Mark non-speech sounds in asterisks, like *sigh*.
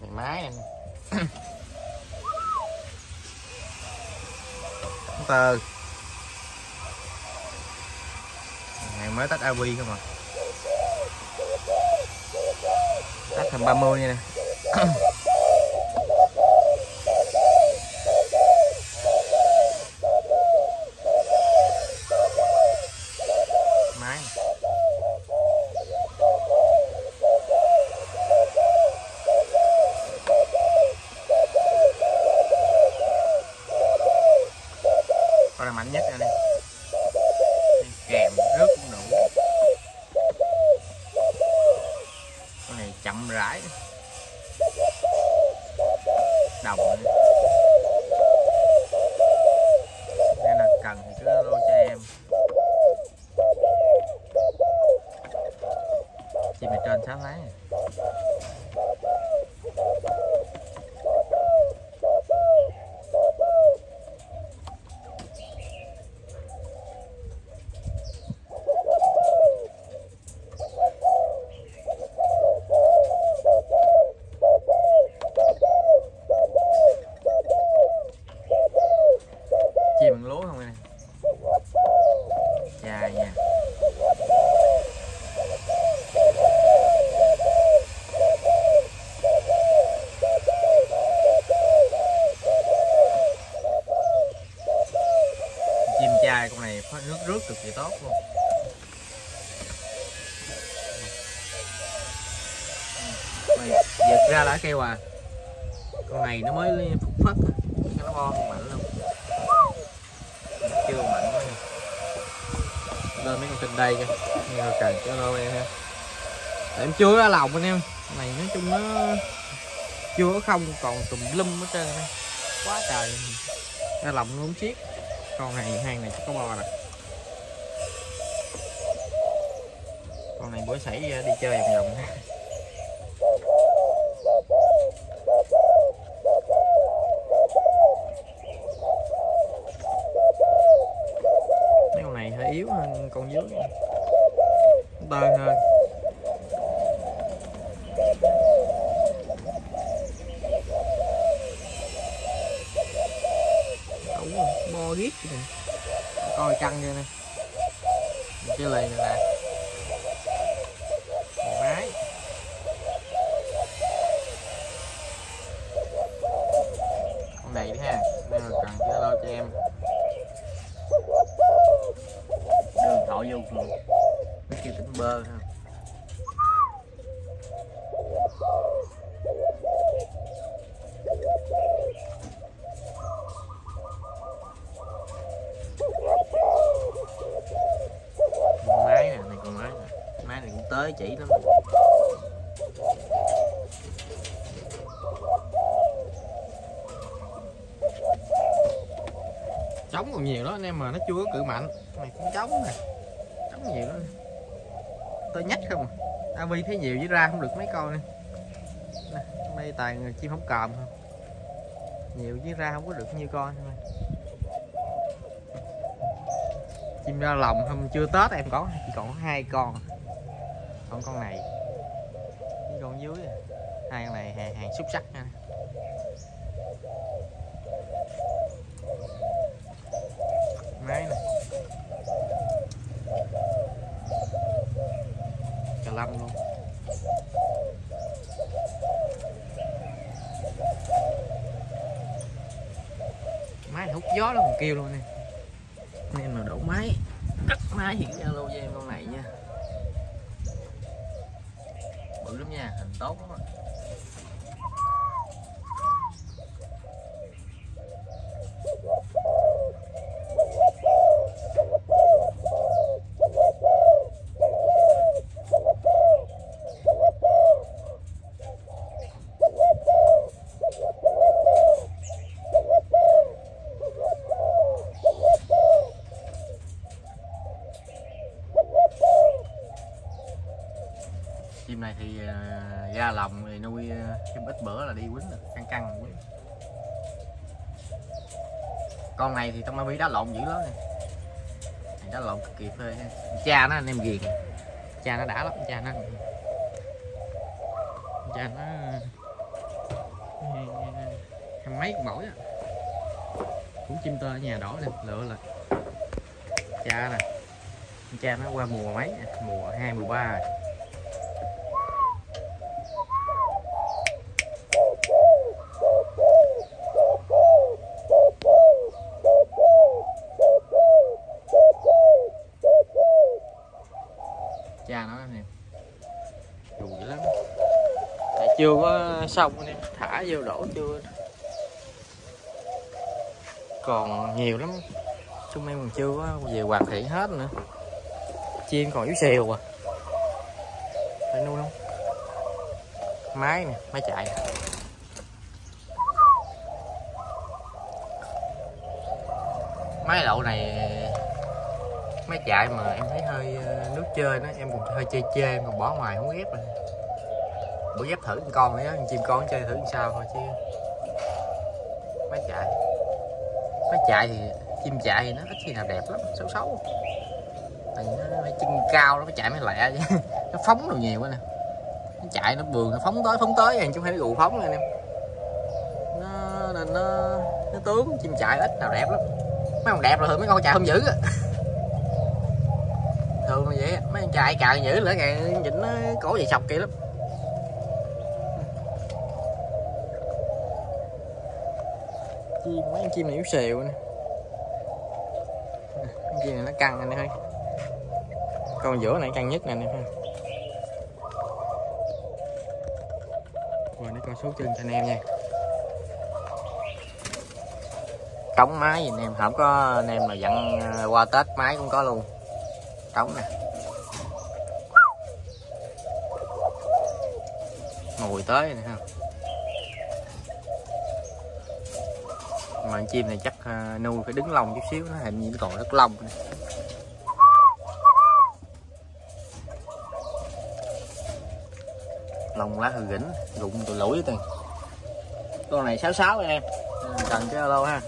mày mái này. *coughs* Tơ. Ngày mới tách AV không à? Tách thành 30 nha nè *coughs* máy này. con này mạnh nhất rồi nè kèm rước cũng đủ. Con này chậm rãi. Đồng nữa. nên là cần thì cứ lo cho em. Chim này trên sáng lái nè. chim bằng lúa không nè dài nha dài con này phát nước rước cực kỳ tốt luôn. Này, giật ra lá kêu à. Con này nó mới phúc phất. Cái nó bo không mạnh luôn. Chưa mạnh quá lên mấy con trên đây kìa. Nhưng mà cần cho nó em ha. Em chưa ra lòng anh em. Này nói chung nó chưa có không còn tùm lum ở trên quá trời ra lòng nó không chiếc con này hang này chắc có bo nè. Con này bữa xảy đi chơi vòng vòng ha mấy con này hơi yếu hơn con dưới tơn hơn Ấu, bo ghét kìa. Coi căng vậy nè. Cái lề này nè. Máy con này đi ha đây là cần cái lo cho em. Đường thọ vô luôn, nó kêu tính bơ ha máy nè này con máy nè máy này cũng tới chị lắm. Trống còn nhiều đó, anh em mà nó chưa có cự mạnh. Này cũng trống nè. Trống nhiều đó. Tôi nhách không à? Vi thấy nhiều với ra không được mấy con nè đây toàn chim không còm không? Nhiều với ra không có được nhiêu con thôi. Chim ra lòng hôm chưa tết em có, chỉ còn hai con còn con này. Với con dưới à. hai con này hàng, hàng xúc sắc nha máy này cà lâm luôn. Máy hút gió nó còn kêu luôn nè. Anh em nào đổ máy cắt máy hiện ra luôn cho em con này nha hình tốt lắm chim này thì ờ, ra lòng thì nuôi à, thêm ít bữa là đi quýnh rồi căng căng quýnh. Con này thì trong nó bị đá lộn dữ lắm Này đá lộn cực kỳ phê ha. Cha nó anh em ghiền. Cha nó đã lắm cha nó. Cha nó à, mấy con bổi á. Cũng chim tơ ở nhà đỏ nè lựa là cha nè. Cha nó qua mùa mấy mùa hai mùa ba rồi cha nó nè dù dữ lắm tại chưa có xong nè, thả vô đổ chưa? Còn nhiều lắm. Chúng em còn chưa có về hoàn thiện hết nữa. Chim còn yếu xèo à. Phải nuôi không máy nè, máy chạy. Máy lậu này, máy chạy mà em thấy hơi ờ, nước chơi nó em còn hơi chê chê, em còn bỏ ngoài không ghép rồi bữa ghép thử con đấy chim con chơi thử sao thôi chứ. Máy chạy. Máy chạy thì chim chạy thì nó ít khi nào đẹp lắm, xấu xấu. Tại nó phải chân cao nó phải chạy mới lẹ chứ. *laughs* Nó phóng đồ nhiều quá nè. Nó chạy nó bường nó phóng tới phóng tới chứ không phải gù phóng lên em nó nên nó nó tướng chim chạy ít nào đẹp lắm. Mấy con đẹp rồi thường mấy con chạy không giữ *laughs* thường là vậy mấy con chạy cào dữ lỡ ngày nhìn nó cổ gì sọc kia lắm. Chim mấy con chim này yếu xìu nè. Con chim này nó căng anh ơi. Con giữa này căng nhất này nè ha rồi để coi số chân cho anh em nha. Trống máy gì anh em không có anh em mà dặn ờ, qua tết máy cũng có luôn. Trống nè. Ngồi tới nè ha. Mà con chim này chắc uh, nuôi phải đứng lông chút xíu nó hình như nó còn rất lông nè. lông lá hư gỉnh rụng tụi lũi tiền con này sáu sáu em. Cần cái alo ha.